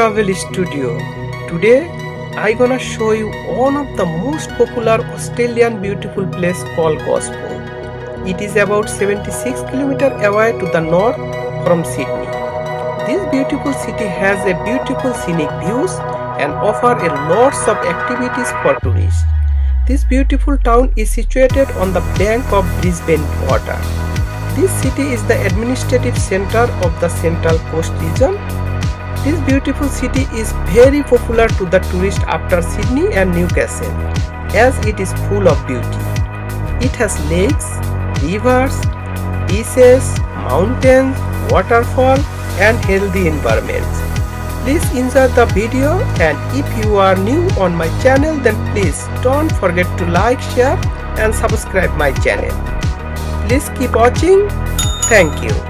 Travel Studio. Today I'm gonna show you one of the most popular Australian beautiful place called Gosford. It is about 76 km away to the north from Sydney. This beautiful city has a beautiful scenic views and offer a lots of activities for tourists. This beautiful town is situated on the bank of Brisbane water. This city is the administrative center of the Central Coast region. This beautiful city is very popular to the tourists after Sydney and Newcastle as it is full of beauty. It has lakes, rivers, beaches, mountains, waterfall and healthy environments. Please enjoy the video and if you are new on my channel then please don't forget to like, share and subscribe my channel. Please keep watching. Thank you.